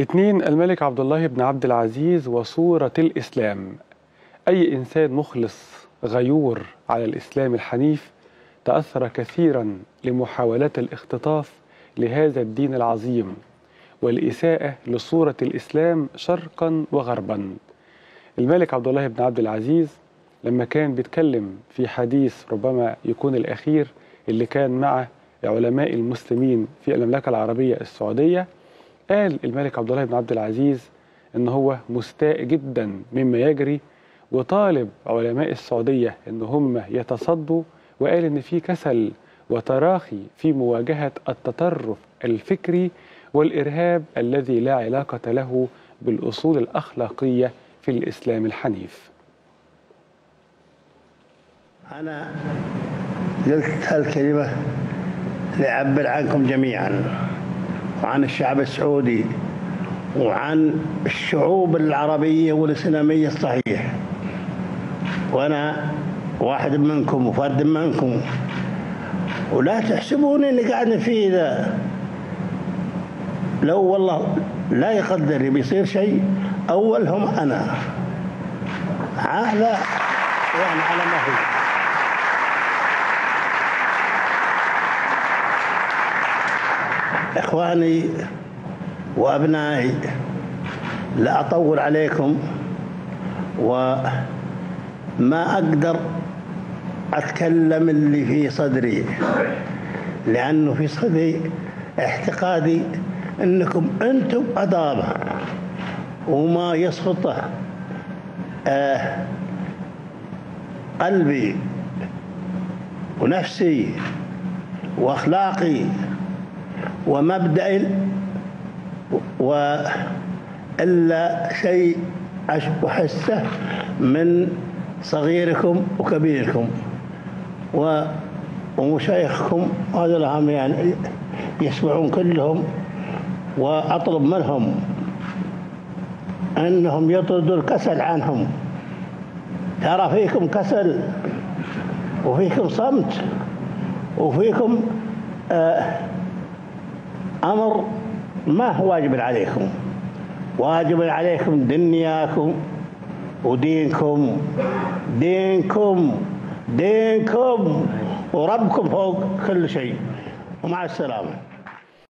اتنين الملك عبد الله بن عبد العزيز وصورة الإسلام. أي إنسان مخلص غيور على الإسلام الحنيف تأثر كثيرا لمحاولات الاختطاف لهذا الدين العظيم والإساءة لصورة الإسلام شرقا وغربا. الملك عبد الله بن عبد العزيز لما كان بيتكلم في حديث ربما يكون الأخير اللي كان مع علماء المسلمين في المملكة العربية السعودية قال الملك عبد الله بن عبد العزيز إن هو مستاء جدا مما يجري وطالب علماء السعودية إن هم يتصدوا وقال إن في كسل وتراخي في مواجهة التطرف الفكري والإرهاب الذي لا علاقة له بالأصول الأخلاقية في الإسلام الحنيف. أنا قلت هالكلمه لأعبر عنكم جميعا وعن الشعب السعودي وعن الشعوب العربية والإسلامية الصحيح. وأنا واحد منكم وفرد منكم. ولا تحسبوني اللي قاعد فيه ذا. لو والله لا يقدر بيصير شيء أولهم أنا. هذا يعني على ما هو. إخواني وأبنائي لا أطول عليكم وما أقدر أتكلم اللي في صدري لأنه في صدري اعتقادي أنكم أنتم أضابة وما يسقط آه قلبي ونفسي وأخلاقي ومبدأ وإلا شيء أحسه من صغيركم وكبيركم. ومشايخكم هذا لهم يعني يسمعون كلهم وأطلب منهم أنهم يطردوا الكسل عنهم. ترى فيكم كسل وفيكم صمت وفيكم آه أمر ما هو واجب عليكم؟ واجب عليكم دنياكم ودينكم. دينكم دينكم وربكم فوق كل شيء. ومع السلامة.